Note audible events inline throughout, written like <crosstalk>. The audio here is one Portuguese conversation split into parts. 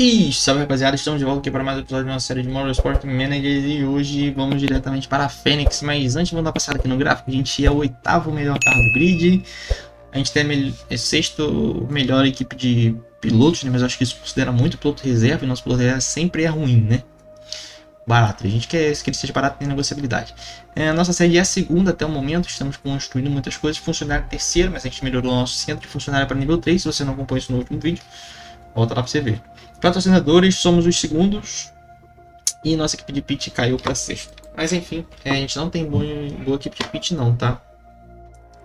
E salve rapaziada, estamos de volta aqui para mais um episódio da nossa série de Motorsport Manager e hoje vamos diretamente para a Fênix, mas antes vamos dar uma passada aqui no gráfico, a gente é o oitavo melhor carro do grid, a gente tem a, a sexto melhor equipe de pilotos, né? mas acho que isso considera muito piloto reserva e nosso piloto reserva sempre é ruim, né? Barato, a gente quer que ele seja barato e negociabilidade. É, a nossa série é a segunda até o momento, estamos construindo muitas coisas, funcionário terceiro, mas a gente melhorou o nosso centro de funcionário para nível 3, se você não acompanhou isso no último vídeo, volta lá para você ver. Patrocinadores, somos os segundos. E nossa equipe de pit caiu para sexto. Mas enfim, é, a gente não tem boa, boa equipe de pit não, tá?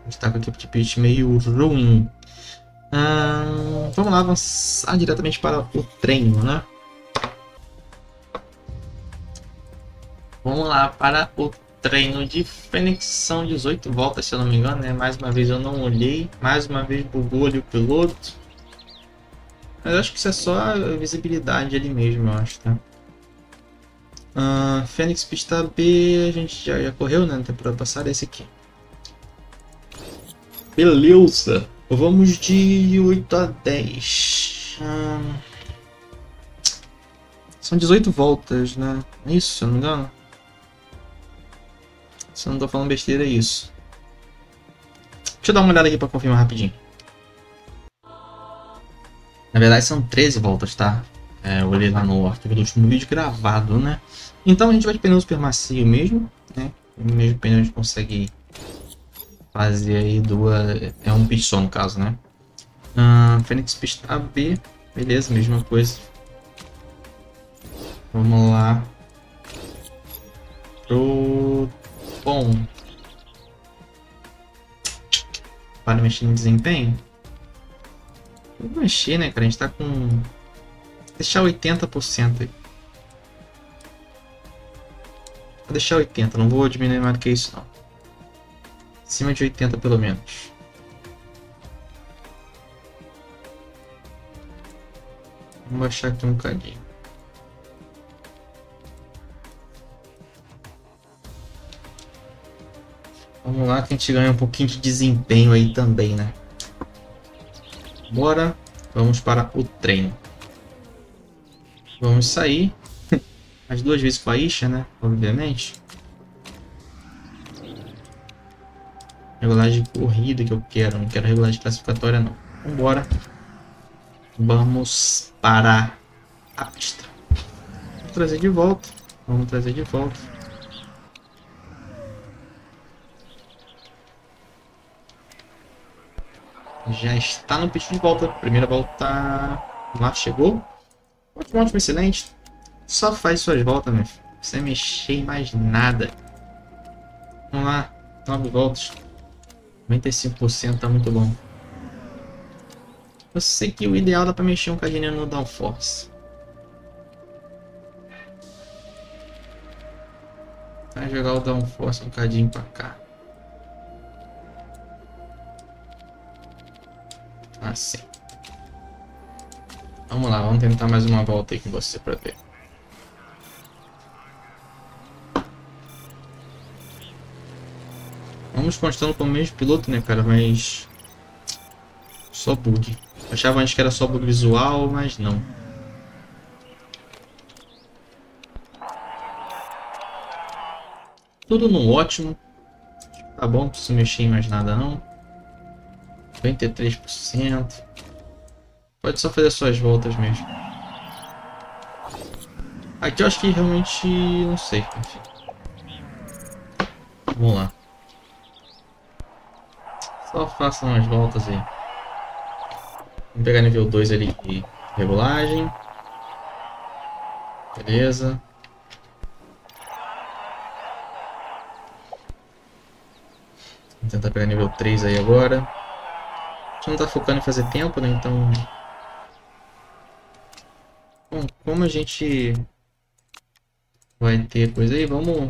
A gente tá com a equipe de pit meio ruim. Ah, vamos lá avançar diretamente para o treino, né? Vamos lá para o treino de Fênix. São 18 voltas, se eu não me engano, né? Mais uma vez eu não olhei. Mais uma vez bugou ali o piloto. Mas acho que isso é só a visibilidade ali mesmo, eu acho, tá? Uh, Fênix pista B, a gente já, já correu né, na temporada passada, esse aqui. Beleza! Vamos de 8 a 10. Uh, são 18 voltas, né? É isso, se eu não me engano. Se eu não tô falando besteira, é isso. Deixa eu dar uma olhada aqui pra confirmar rapidinho. Na verdade são 13 voltas, tá? É, eu olhei lá no artigo do último vídeo gravado, né? Então a gente vai de pneu super macio mesmo, né? O mesmo pneu a gente consegue fazer aí duas... É um pit só no caso, né? Uh, Fênix pista AB, beleza, mesma coisa. Vamos lá. Pro... Bom. Para mexer em desempenho. Vou mexer, né, cara? A gente tá com... Deixar 80% aí. Vou deixar 80, não vou diminuir mais do que isso, não. Acima de 80, pelo menos. Vamos baixar aqui um bocadinho. Vamos lá que a gente ganha um pouquinho de desempenho aí também, né? Bora, vamos para o treino. Vamos sair. As duas vezes com a Isha, né? Obviamente. Regulagem de corrida que eu quero. Não quero regulagem classificatória, não. Vambora. Vamos para a pista. Vou trazer de volta. Vamos trazer de volta. Já está no pitch de volta. Primeira volta lá chegou. Ótimo, ótimo, excelente. Só faz suas voltas, meu filho. Sem mexer em mais nada. Vamos lá, 9 voltas. 95% tá muito bom. Eu sei que o ideal dá pra mexer um cadinho no downforce. Vai jogar o downforce um cadinho pra cá. Vamos lá, vamos tentar mais uma volta aí com você pra ver. Vamos constando com o mesmo piloto, né, cara? Mas... Só bug. Achava antes que era só bug visual, mas não. Tudo no ótimo. Tá bom, não preciso mexer em mais nada não. 93%. Pode só fazer suas voltas mesmo. Aqui eu acho que realmente não sei. Enfim. Vamos lá. Só façam umas voltas aí. Vamos pegar nível 2 ali de regulagem. Beleza. Vou tentar pegar nível 3 aí agora gente não tá focando em fazer tempo, né? Então... Bom, como a gente vai ter coisa aí, vamos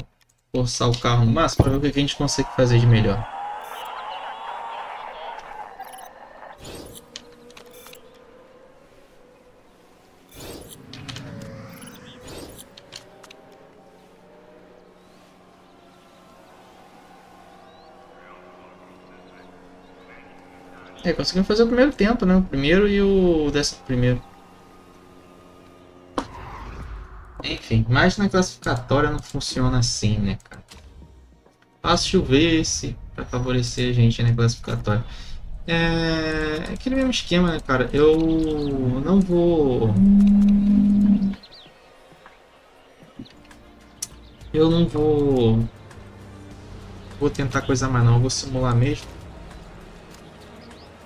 forçar o carro no máximo para ver o que a gente consegue fazer de melhor. É, conseguimos fazer o primeiro tempo, né? O primeiro e o décimo primeiro. Enfim, mas na classificatória não funciona assim, né, cara? Faça chover esse para favorecer a gente na classificatória. É... é aquele mesmo esquema, né, cara? Eu não vou. Eu não vou. Vou tentar coisa mais, não. Eu vou simular mesmo.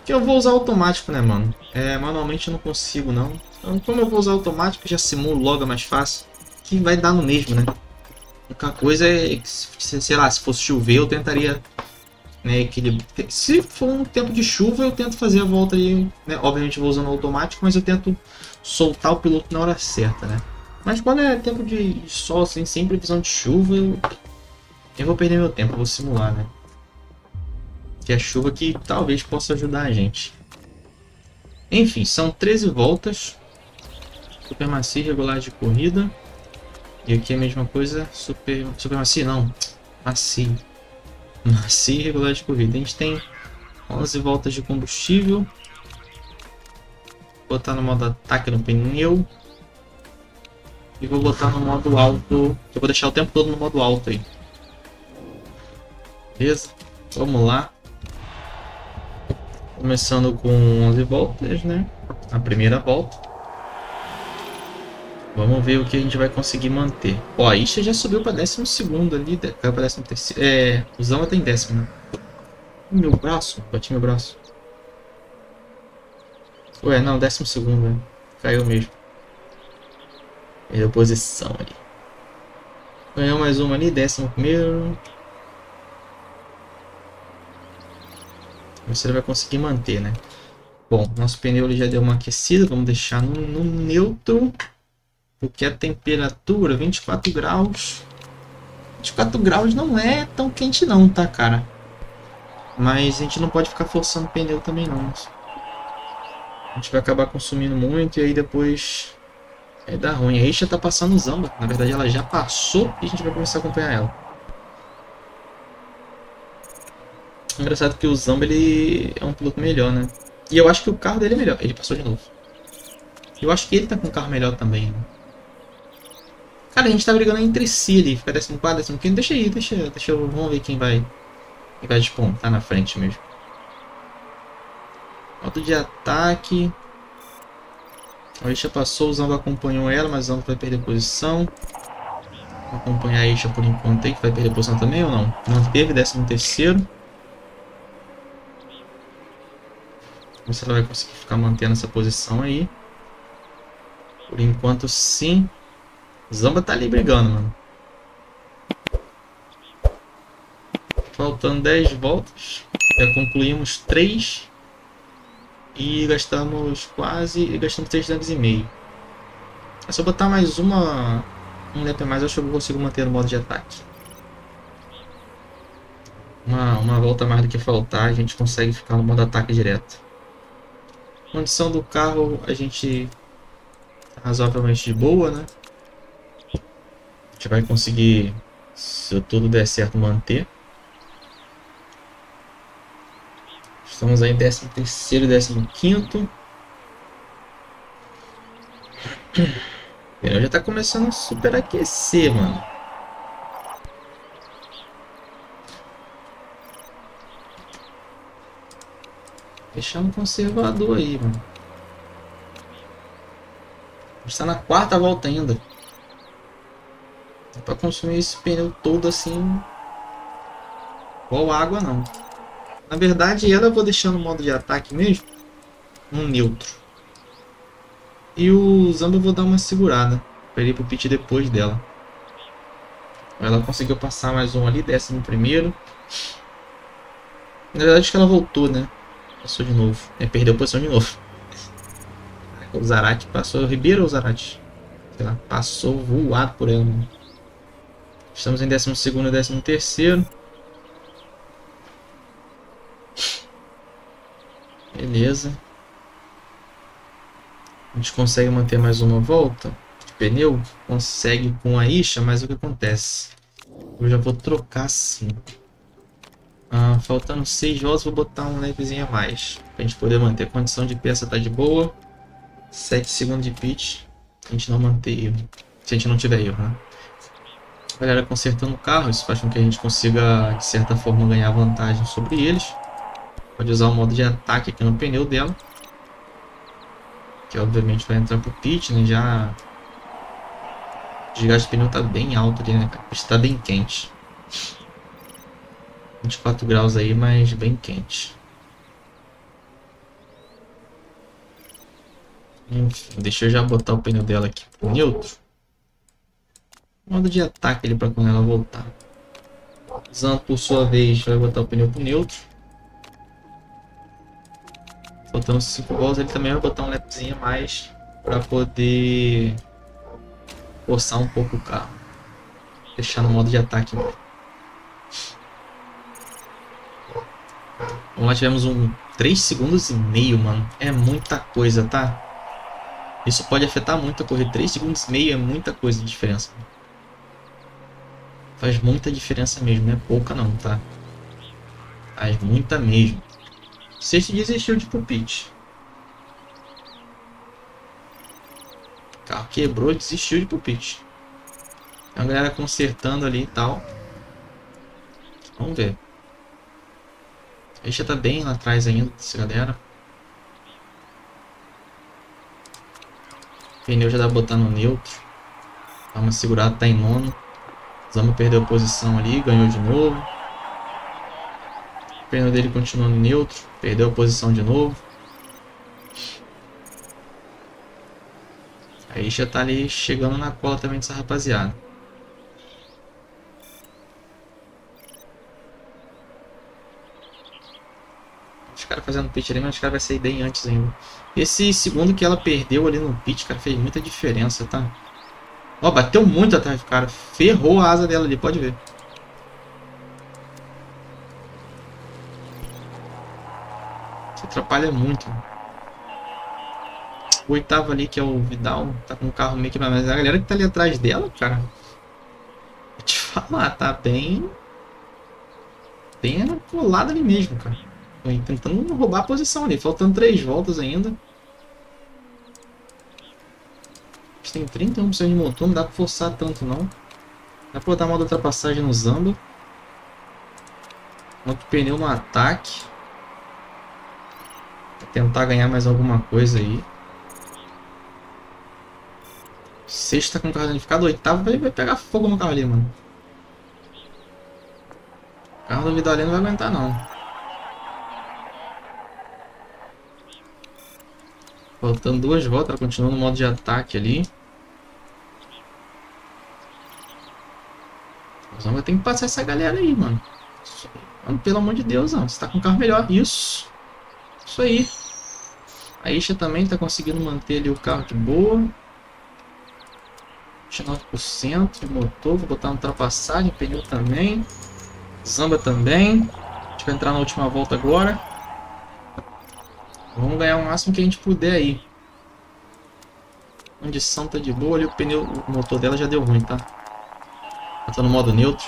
Que eu vou usar automático, né, mano? É, manualmente eu não consigo, não. Então, como eu vou usar automático, já simulo logo é mais fácil. Que vai dar no mesmo, né? A coisa é sei lá, se fosse chover, eu tentaria né, equilibrar. Se for um tempo de chuva, eu tento fazer a volta aí, né? Obviamente vou usando automático, mas eu tento soltar o piloto na hora certa, né? Mas quando é tempo de sol, assim, sem previsão de chuva, eu, eu vou perder meu tempo, vou simular, né? Que é chuva que talvez possa ajudar a gente. Enfim, são 13 voltas. Super macio regular de corrida. E aqui é a mesma coisa, super, macio não, macio. Macio regular de corrida. A gente tem 11 voltas de combustível. Vou botar no modo ataque no pneu. E vou botar no modo alto. Eu vou deixar o tempo todo no modo alto aí. Beleza? Vamos lá. Começando com 11 voltas, né? A primeira volta. Vamos ver o que a gente vai conseguir manter. Ó, a Isha já subiu para 12 ali, caiu para 13. É, o Zama tá em décimo, né? Meu braço, bati meu braço. Ué, não, 12 segundo, né? Caiu mesmo. Perdeu posição ali. Ganhou mais uma ali, décimo primeiro. Você vai conseguir manter, né? Bom, nosso pneu ele já deu uma aquecida, vamos deixar no, no neutro. Porque a temperatura, 24 graus. 24 graus não é tão quente não, tá, cara? Mas a gente não pode ficar forçando o pneu também não. A gente vai acabar consumindo muito e aí depois é dar ruim. A Isha tá passando Zamba. Na verdade ela já passou e a gente vai começar a acompanhar ela. Engraçado que o Zamba ele é um piloto melhor, né? E eu acho que o carro dele é melhor. Ele passou de novo. Eu acho que ele tá com um carro melhor também. Cara, a gente tá brigando entre si ali. Fica 14, 15. Deixa aí, deixa, deixa eu. Vamos ver quem vai. Quem vai despontar na frente mesmo. Modo de ataque. A Isha passou, o Zamba acompanhou ela, mas o Zamba vai perder posição. Vou acompanhar a Isha por enquanto aí, que vai perder posição também ou não? Manteve, 13 terceiro. Ver se ela vai conseguir ficar mantendo essa posição aí. Por enquanto, sim. Zamba tá ali brigando, mano. Faltando 10 voltas. Já concluímos 3. E gastamos quase... Gastamos 3 tanques e meio. É só botar mais uma... Um lap mais, acho que eu consigo manter o modo de ataque. Uma, uma volta mais do que faltar, a gente consegue ficar no modo ataque direto. Condição do carro a gente razoavelmente de boa, né? A gente vai conseguir, se tudo der certo, manter. Estamos aí em 13 terceiro e <clears throat> 15 O pneu já tá começando a superaquecer, mano. Deixar um conservador aí, mano. Está na quarta volta ainda. É pra consumir esse pneu todo assim. Igual água não. Na verdade ela eu vou deixar no modo de ataque mesmo. Um neutro. E o Zamba eu vou dar uma segurada. Pra ele ir pro pit depois dela. Ela conseguiu passar mais um ali, décimo primeiro. Na verdade acho que ela voltou, né? Passou de novo. É, perdeu posição de novo. O Zarate passou. Ribeiro ou Zarate? Sei lá, passou voado por ela. Mano. Estamos em 12 e 13 terceiro. Beleza. A gente consegue manter mais uma volta de pneu. Consegue com a Isha, mas o que acontece? Eu já vou trocar sim. Ah, faltando 6 voltas, vou botar um levezinho a mais. Pra gente poder manter a condição de peça tá de boa. 7 segundos de pitch. A gente não manteve. Se a gente não tiver erro, né? galera consertando o carro, isso faz com que a gente consiga, de certa forma, ganhar vantagem sobre eles. Pode usar o modo de ataque aqui no pneu dela. Que obviamente vai entrar pro pit, né? Já... O desgaste do pneu tá bem alto ali, né? Está bem quente. 24 graus aí, mas bem quente. Enfim, deixa eu já botar o pneu dela aqui pro neutro. Modo de ataque ali para quando ela voltar. Zan, por sua vez, vai botar o pneu pro neutro. Faltando 5 voltas, ele também vai botar um lapzinho a mais para poder forçar um pouco o carro. Deixar no modo de ataque. Vamos lá, tivemos um 3 segundos e meio, mano. É muita coisa, tá? Isso pode afetar muito a corrida. 3 segundos e meio é muita coisa de diferença. Faz muita diferença mesmo, não é pouca não, tá? Faz muita mesmo. Sexto desistiu de pit. O carro quebrou, desistiu de pit. Tem uma galera consertando ali e tal. Vamos ver. A gente já tá bem lá atrás ainda dessa galera. O pneu já dá botar no neutro. Uma segurada, tá em nono. Zama perdeu a posição ali, ganhou de novo. O pneu dele continuando neutro, perdeu a posição de novo. Aí já tá ali chegando na cola também dessa rapaziada. Os caras fazendo pit ali, mas os caras vai sair bem antes ainda. Esse segundo que ela perdeu ali no pit, cara, fez muita diferença, tá? Ó, bateu muito atrás do cara. Ferrou a asa dela ali, pode ver. Isso atrapalha muito. O oitavo ali, que é o Vidal, tá com o carro meio que... Mas a galera que tá ali atrás dela, cara... Vou te <laughs> falar, tá bem... Bem colado ali mesmo, cara. Tentando roubar a posição ali. Faltando três voltas ainda. tem 31% de motor, não dá pra forçar tanto não. Dá pra botar modo ultrapassagem no Zamba. Outro pneu no ataque. Pra tentar ganhar mais alguma coisa aí. Sexto tá com o carro danificado, oitavo vai, pegar fogo no carro ali, mano. O carro do Vidal ali não vai aguentar não. Faltando duas voltas, ela continua no modo de ataque ali. Zamba tem que passar essa galera aí, mano. mano pelo amor de Deus, não. Você tá com um carro melhor. Isso. Isso aí. A Isha também tá conseguindo manter ali o carro de boa. 29% de motor. Vou botar uma ultrapassagem. Pneu também. Zamba também. A gente vai entrar na última volta agora. Vamos ganhar o máximo que a gente puder aí. Condição tá de boa ali. O pneu, o motor dela já deu ruim, tá? Botar no modo neutro.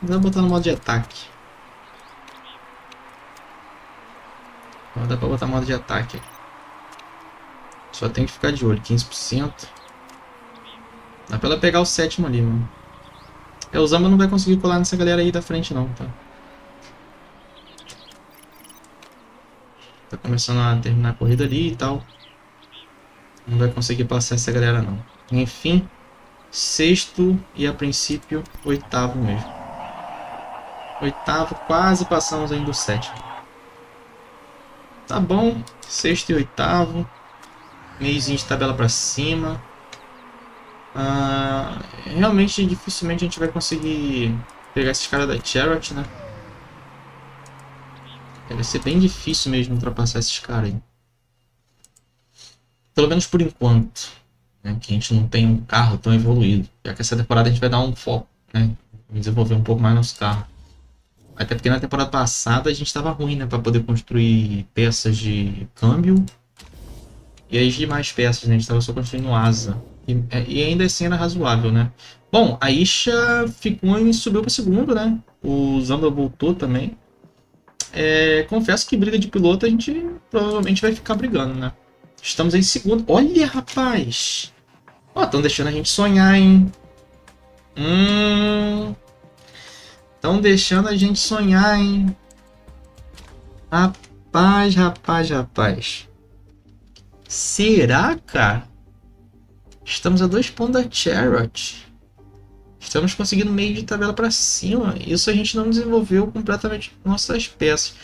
Vou botar no modo de ataque. Não dá pra botar modo de ataque. Só tem que ficar de olho. 15%. Dá pra ela pegar o sétimo ali, mano. É, o Zamba não vai conseguir colar nessa galera aí da frente não, tá? Tá começando a terminar a corrida ali e tal. Não vai conseguir passar essa galera não. Enfim sexto e a princípio oitavo mesmo. Oitavo, quase passamos ainda do sétimo. Tá bom, sexto e oitavo. Meizinho de tabela para cima. Ah, realmente, dificilmente a gente vai conseguir pegar esses caras da Charity, né? Vai ser bem difícil mesmo ultrapassar esses caras aí. Pelo menos por enquanto né, que a gente não tem um carro tão evoluído. Já que essa temporada a gente vai dar um foco, né? Desenvolver um pouco mais nosso carro. Até porque na temporada passada a gente estava ruim, né? Para poder construir peças de câmbio e as demais peças, né? A gente estava só construindo asa. E, é, e, ainda assim era razoável, né? Bom, a Isha ficou e subiu para segundo, né? O Zamba voltou também. É, confesso que briga de piloto a gente provavelmente vai ficar brigando, né? Estamos em segundo. Olha, rapaz! Ó, estão deixando a gente sonhar, hein? Hum. Estão deixando a gente sonhar, hein? Rapaz, rapaz, rapaz. Será, cara? Estamos a dois pontos da Charlotte. Estamos conseguindo meio de tabela para cima. Isso a gente não desenvolveu completamente nossas peças.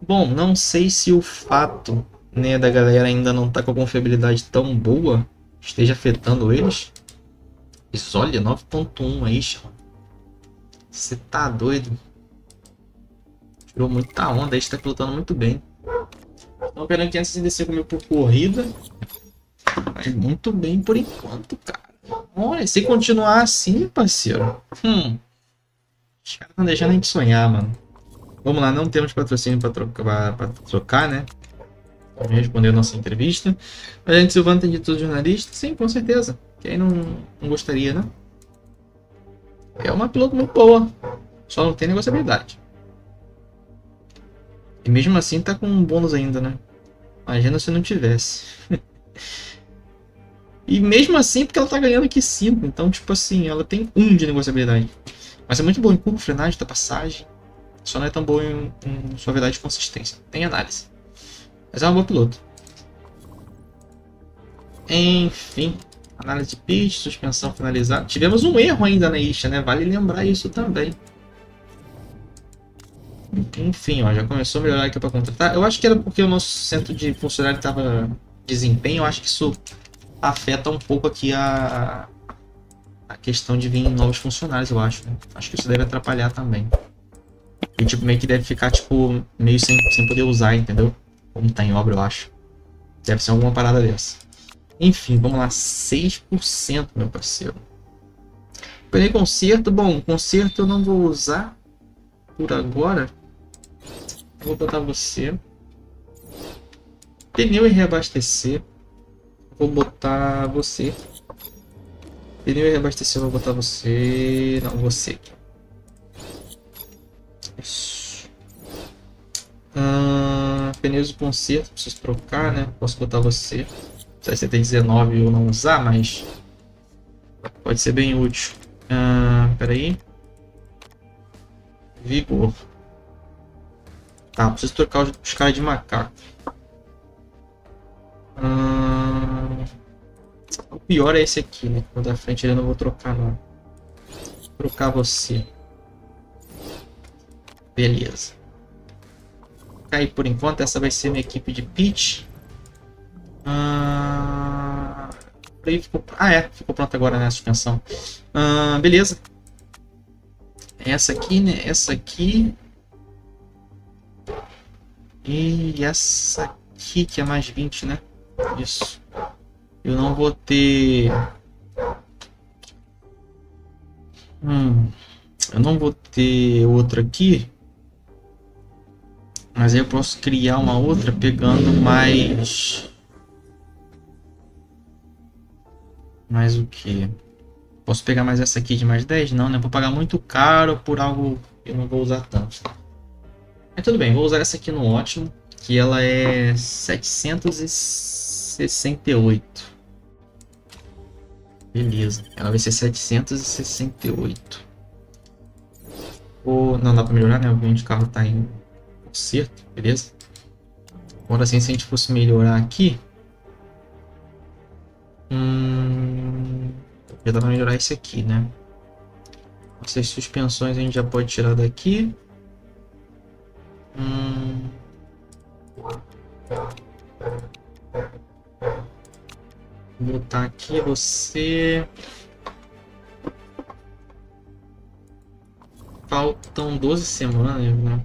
Bom, não sei se o fato né, da galera ainda não tá com a confiabilidade tão boa esteja afetando eles. Isso, olha, 9.1 aí. Você tá doido? Tirou muita onda, aí está pilotando muito bem. Estão operando 565 mil por corrida. Mas muito bem por enquanto, cara. Olha, se continuar assim, parceiro. Hum. Os caras estão deixando a gente sonhar, mano. Vamos lá, não temos patrocínio para trocar, pra trocar, né? Me respondeu a nossa entrevista. A gente Silvano tem de tudo jornalista? Sim, com certeza. Quem não, não gostaria, né? É uma piloto muito boa. Só não tem negociabilidade. E mesmo assim tá com um bônus ainda, né? Imagina se não tivesse. <laughs> e mesmo assim, porque ela tá ganhando aqui 5. Então, tipo assim, ela tem 1 um de negociabilidade. Mas é muito bom em curva, frenagem, passagem. Só não é tão bom em, em suavidade e consistência. Tem análise. Mas é uma boa piloto. Enfim. Análise de pitch, suspensão finalizada. Tivemos um erro ainda na isha, né? Vale lembrar isso também. Enfim, ó, já começou a melhorar aqui para contratar. Eu acho que era porque o nosso centro de funcionário estava desempenho. Eu acho que isso afeta um pouco aqui a, a questão de vir novos funcionários, eu acho. Né? Acho que isso deve atrapalhar também. E tipo, meio que deve ficar, tipo, meio sem, sem poder usar, entendeu? Como tá em obra, eu acho. Deve ser alguma parada dessa. Enfim, vamos lá. 6%, meu parceiro. Peguei conserto. Bom, conserto eu não vou usar por agora. Vou botar você. Pneu e reabastecer. Vou botar você. Pneu reabastecer, vou botar você. Não, você. Isso. Ah, pneus de conserto, preciso trocar, né? Posso botar você. Se você tem 19 eu não usar, mas pode ser bem útil. Ah, peraí. Vigor. Tá, preciso trocar os caras de macaco. Hum... O pior é esse aqui, né? O da frente eu não vou trocar não. Vou trocar você. Beleza. Aí por enquanto essa vai ser minha equipe de pitch. Ah, ficou... ah é, ficou pronto agora né, a suspensão. Ah, beleza. Essa aqui, né? Essa aqui. E essa aqui que é mais 20, né? Isso. Eu não vou ter... Hum, eu não vou ter outra aqui. Mas aí eu posso criar uma outra pegando mais... Mais o que? Posso pegar mais essa aqui de mais 10? Não, né? Vou pagar muito caro por algo que eu não vou usar tanto. Mas tudo bem, vou usar essa aqui no ótimo, que ela é 768. Beleza, ela vai ser 768. Ou não dá para melhorar, né? Obviamente o carro está em conserto, beleza? Agora assim, se a gente fosse melhorar aqui... Hum, já dá para melhorar esse aqui, né? Essas suspensões a gente já pode tirar daqui. Hum... Vou botar aqui você. Faltam 12 semanas, né?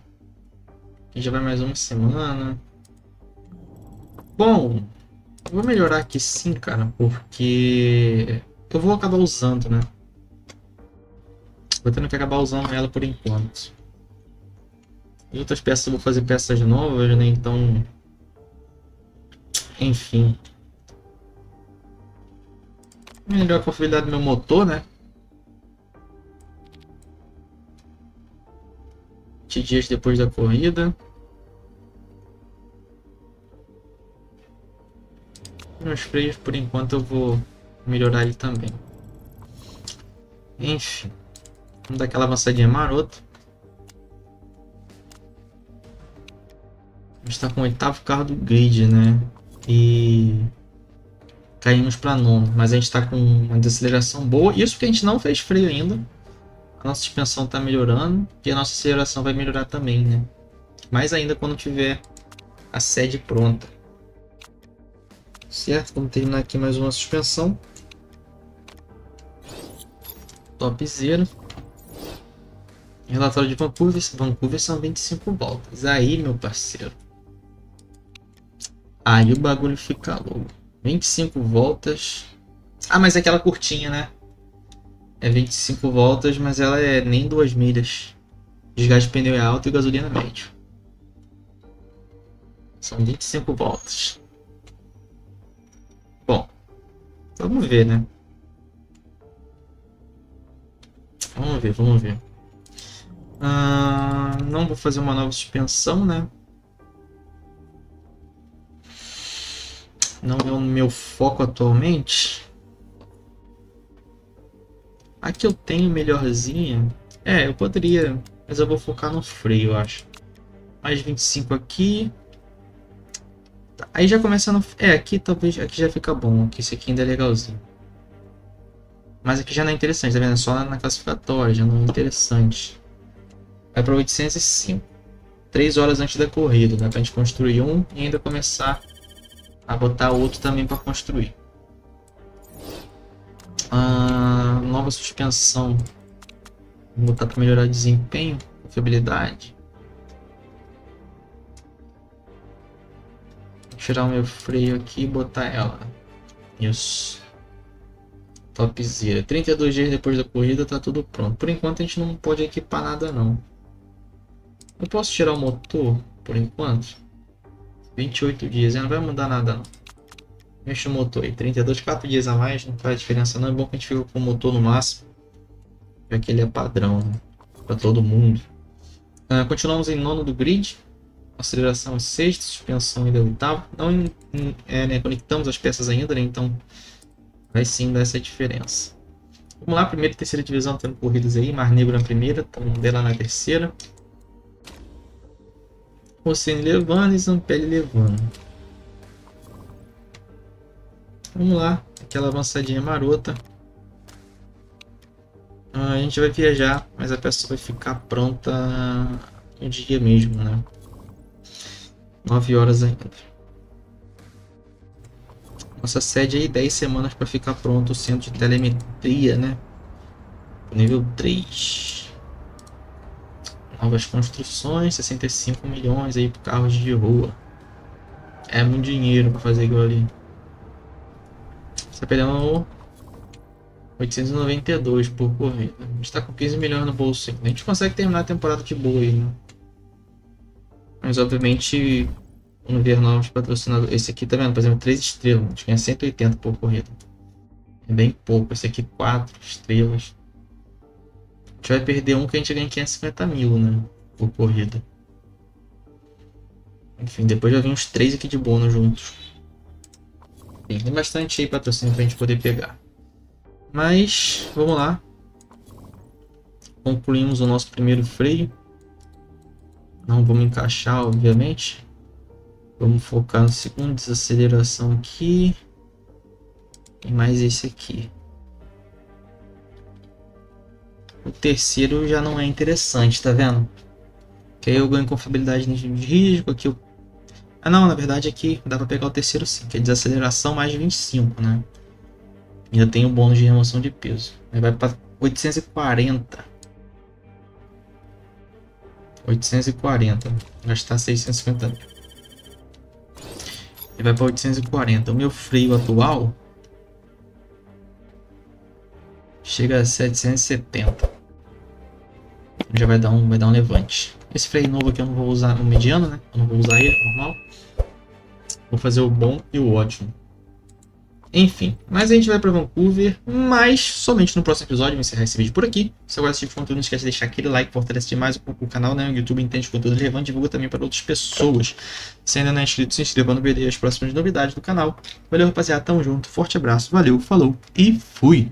Já vai mais uma semana. Bom, vou melhorar aqui sim, cara, porque eu vou acabar usando, né? Vou tendo que acabar usando ela por enquanto. E outras peças eu vou fazer peças novas, né? Então. Enfim. Melhor confiabilidade do meu motor, né? 20 dias depois da corrida. Meus freios, por enquanto, eu vou melhorar ele também. Enfim. Vamos dar aquela avançadinha marota. A gente tá com o oitavo carro do grid, né? E caímos para nono, mas a gente está com uma desaceleração boa. Isso porque a gente não fez freio ainda. A nossa suspensão está melhorando e a nossa aceleração vai melhorar também, né? Mais ainda quando tiver a sede pronta. Certo, vamos terminar aqui mais uma suspensão. Top zero. Relatório de Vancouver. Vancouver são 25 voltas. Aí, meu parceiro. Aí o bagulho fica louco. 25 voltas. Ah, mas é aquela curtinha, né? É 25 voltas, mas ela é nem 2 milhas. Desgaste de pneu é alto e gasolina médio. São 25 voltas. Bom, vamos ver, né? Vamos ver, vamos ver. Ah, não vou fazer uma nova suspensão, né? Não é o meu foco atualmente. A que eu tenho melhorzinha. É, eu poderia. Mas eu vou focar no freio, eu acho. Mais 25 aqui. Aí já começa no. É, aqui talvez. Aqui já fica bom. Aqui esse aqui ainda é legalzinho. Mas aqui já não é interessante, tá vendo? É só na classificatória, já não é interessante. Vai para 805. 3 horas antes da corrida. Dá pra gente construir um e ainda começar a botar outro também para construir. Ah, nova suspensão. Vou botar para melhorar desempenho, confiabilidade. Tirar o meu freio aqui e botar ela. Isso. Topzera. 32 dias depois da corrida tá tudo pronto. Por enquanto a gente não pode equipar nada não. Eu posso tirar o motor por enquanto? 28 dias, não vai mudar nada não. Mexe o motor aí, 32, 4 dias a mais, não faz diferença não. É bom que a gente fica com o motor no máximo. Já que ele é padrão né? para todo mundo. Uh, continuamos em nono do grid. Aceleração é sexta, suspensão ainda é oitavo. Não é, né, conectamos as peças ainda, né? Então vai sim dar essa diferença. Vamos lá, primeira e terceira divisão tendo corridas aí. Mar Negro na primeira, Tondela na terceira. Rossini levando e Zampelli levando. Vamos lá, aquela avançadinha marota. Ah, a gente vai viajar, mas a peça vai ficar pronta no dia mesmo, né? 9 horas ainda. Nossa sede aí 10 semanas para ficar pronto o centro de telemetria, né? Nível 3. Novas construções, 65 milhões aí para carros de rua. É muito dinheiro para fazer igual ali. Você tá perdendo 892 por corrida. A gente tá com 15 milhões no bolso. A gente consegue terminar a temporada de boa aí, né? Mas obviamente vamos ver novos patrocinadores. Esse aqui tá vendo? Por exemplo, 3 estrelas. A gente ganha 180 por corrida. É bem pouco. Esse aqui 4 estrelas gente vai perder um que a gente ganha 550 mil, né? Por corrida. Enfim, depois já vem uns três aqui de bônus juntos. Tem bastante aí patrocínio pra gente poder pegar. Mas, vamos lá. Concluímos o nosso primeiro freio. Não vamos encaixar, obviamente. Vamos focar no segundo desaceleração aqui. E mais esse aqui. O terceiro já não é interessante, tá vendo? Que aí eu ganho confiabilidade de risco, aqui eu... Ah não, na verdade aqui dá pra pegar o terceiro sim, que é desaceleração mais 25, né? Ainda tem o bônus de remoção de peso. Aí vai para 840. 840. Gastar 650 mil. E vai para 840. O meu freio atual chega a 770 já vai dar um, vai dar um levante. Esse freio novo aqui eu não vou usar no mediano, né? Eu não vou usar ele, normal. Vou fazer o bom e o ótimo. Enfim, mas a gente vai para Vancouver, mas somente no próximo episódio. Vou encerrar esse vídeo por aqui. Se você gosta tipo de conteúdo, não esquece de deixar aquele like, fortalece demais o canal, né? O YouTube entende conteúdo relevante, divulga também para outras pessoas. Se ainda não é inscrito, se inscreva no BD as próximas novidades do canal. Valeu, rapaziada, tamo junto, forte abraço, valeu, falou e fui!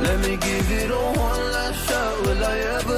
Let me give it a one last shot. Will I ever?